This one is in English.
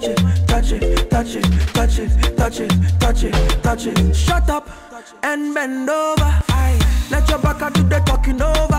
touch it, touch it, touch it, touch it, touch it, touch it. Shut up and bend over. Aye. Let your back do the talking over.